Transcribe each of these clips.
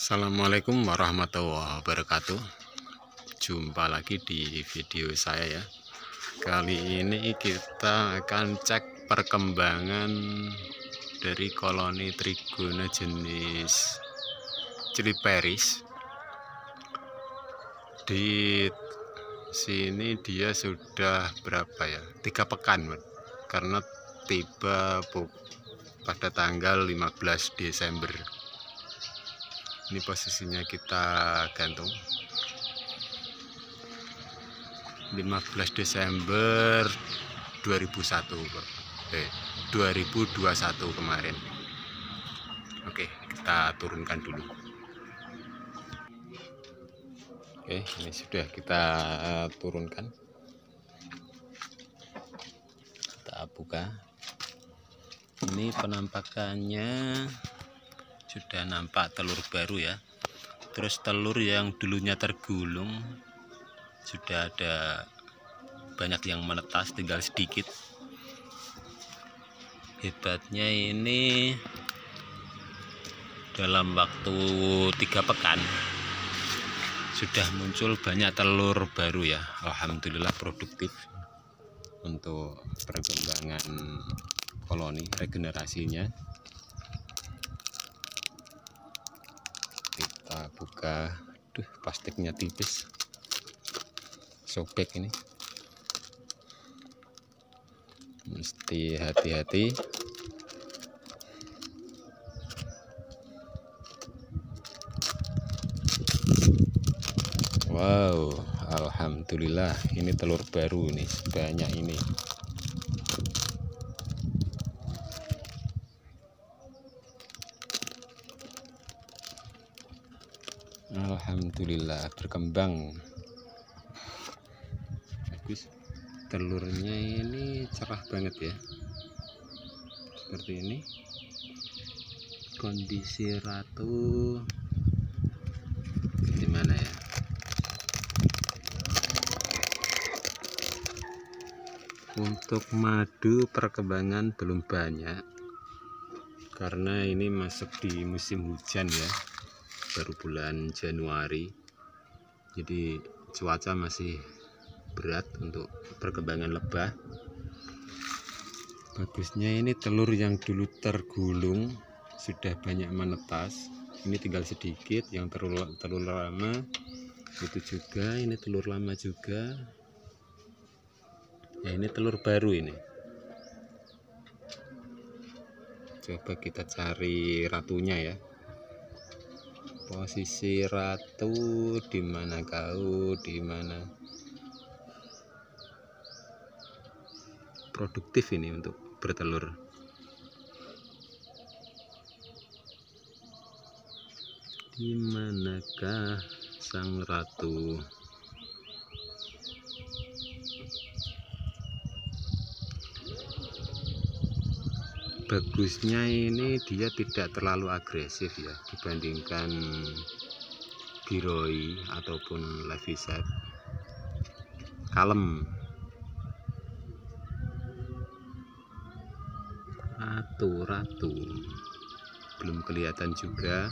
Assalamualaikum warahmatullahi wabarakatuh. Jumpa lagi di video saya ya. Kali ini kita akan cek perkembangan dari koloni trigona jenis ciliperis Di sini dia sudah berapa ya? Tiga pekan karena tiba pada tanggal 15 Desember ini posisinya kita gantung. 15 Desember 2001 eh 2021 kemarin. Oke kita turunkan dulu. Oke ini sudah kita turunkan. Kita buka. Ini penampakannya sudah nampak telur baru ya. Terus telur yang dulunya tergulung sudah ada banyak yang menetas tinggal sedikit. Hebatnya ini dalam waktu tiga pekan sudah muncul banyak telur baru ya. Alhamdulillah produktif untuk perkembangan koloni regenerasinya kita buka Duh, plastiknya tipis. Sobek ini. Mesti hati-hati. Wow Alhamdulillah. Ini telur baru nih banyak ini Alhamdulillah berkembang. Bagus. Telurnya ini cerah banget ya. Seperti ini. Kondisi ratu. Gimana ya? Untuk madu perkembangan belum banyak. Karena ini masuk di musim hujan ya baru bulan Januari. Jadi cuaca masih berat untuk perkembangan lebah. Bagusnya ini telur yang dulu tergulung sudah banyak menetas. Ini tinggal sedikit yang telur, telur lama. Itu juga ini telur lama juga. Ya ini telur baru ini. Coba kita cari ratunya ya posisi ratu di mana kau di mana? Produktif ini untuk bertelur. Di manakah sang ratu bagusnya ini dia tidak terlalu agresif ya dibandingkan biroi ataupun levisat kalem. Ratu ratu belum kelihatan juga.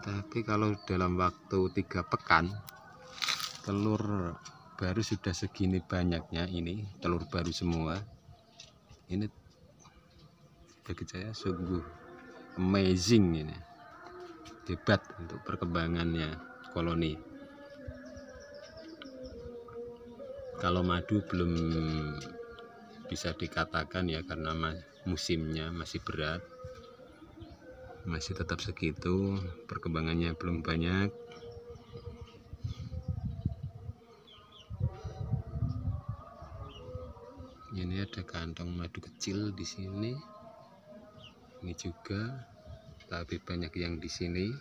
Tapi kalau dalam waktu tiga pekan telur baru sudah segini banyaknya ini telur baru semua ini bagi saya sungguh amazing ini. Hebat untuk perkembangannya koloni. Kalau madu belum bisa dikatakan ya karena musimnya masih berat masih tetap segitu perkembangannya belum banyak ini ada kantong madu kecil di sini. Ini juga tapi banyak yang di sini.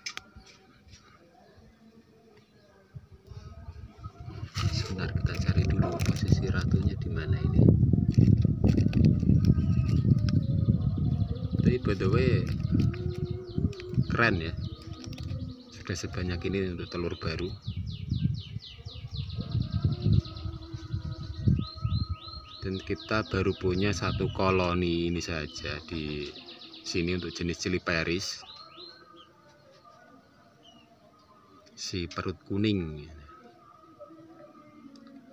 Sebentar kita cari dulu posisi ratunya di mana ini. Tapi by the way keren ya. Sudah sebanyak ini untuk telur baru dan kita baru punya satu koloni ini saja di sini untuk jenis cili paris si perut kuning.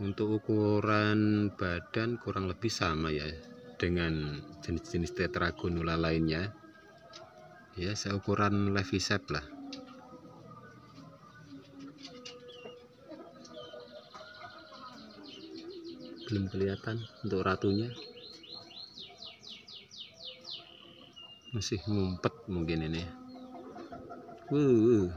Untuk ukuran badan kurang lebih sama ya dengan jenis-jenis tetragonula lainnya. Ya seukuran levisep lah belum kelihatan untuk ratunya masih ngumpet mungkin ini uh.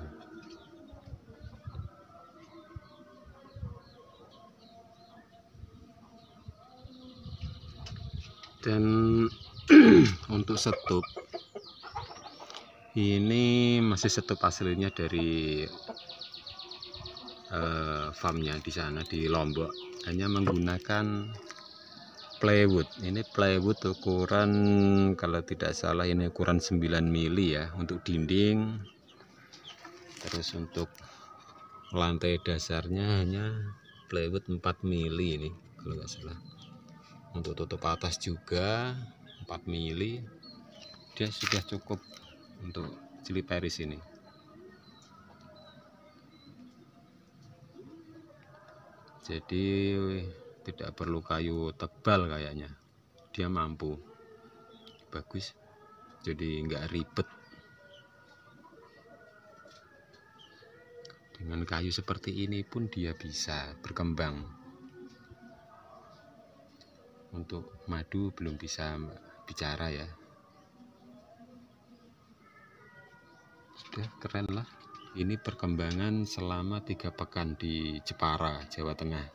dan untuk setup ini masih setup aslinya dari uh, farmnya di sana di Lombok. Hanya menggunakan plywood. Ini plywood ukuran kalau tidak salah ini ukuran 9 mili ya untuk dinding. Terus untuk lantai dasarnya hanya plywood 4 mili ini kalau nggak salah. Untuk tutup atas juga 4 mili. Dia sudah cukup untuk cili ini jadi tidak perlu kayu tebal kayaknya. Dia mampu. Bagus. Jadi enggak ribet. Dengan kayu seperti ini pun dia bisa berkembang. Untuk madu belum bisa bicara ya. Sudah keren lah ini perkembangan selama tiga pekan di Jepara Jawa Tengah.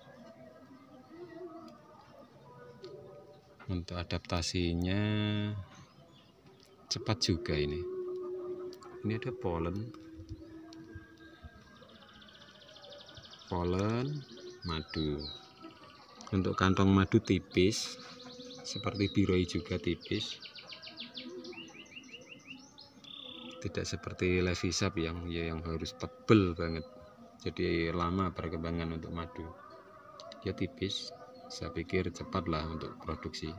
Untuk adaptasinya cepat juga ini. Ini ada polen polen madu. Untuk kantong madu tipis seperti biroi juga tipis tidak seperti levisap yang ya yang harus tebel banget. Jadi lama perkembangan untuk madu. Ya tipis. Saya pikir cepatlah untuk produksi.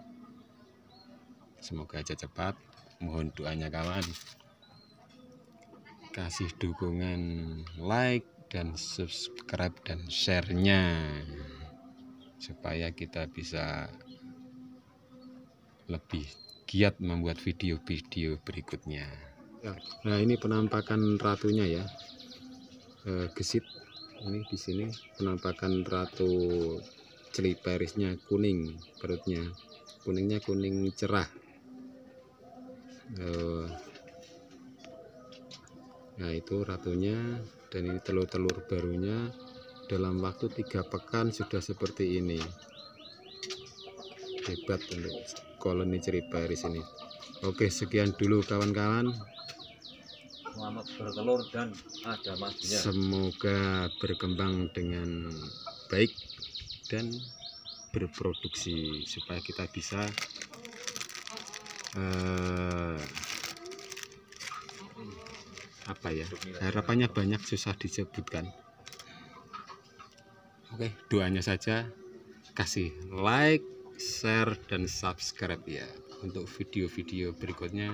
Semoga aja cepat. Mohon doanya kawan. Kasih dukungan like dan subscribe dan share-nya. Supaya kita bisa lebih giat membuat video-video berikutnya ya, nah ini penampakan ratunya ya. E, gesit. Ini di sini penampakan ratu celiperisnya kuning perutnya. Kuningnya kuning cerah. E, nah itu ratunya dan ini telur-telur barunya. Dalam waktu tiga pekan sudah seperti ini. Hebat untuk koloni ceribaris ini. Oke sekian dulu kawan-kawan selamat bertelur dan ada madunya semoga berkembang dengan baik dan berproduksi supaya kita bisa uh, apa ya harapannya banyak susah disebutkan. Oke, doanya saja kasih like, share, dan subscribe ya. Untuk video-video berikutnya.